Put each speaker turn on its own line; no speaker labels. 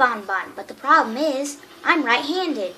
bonbon, but the problem is, I'm right-handed.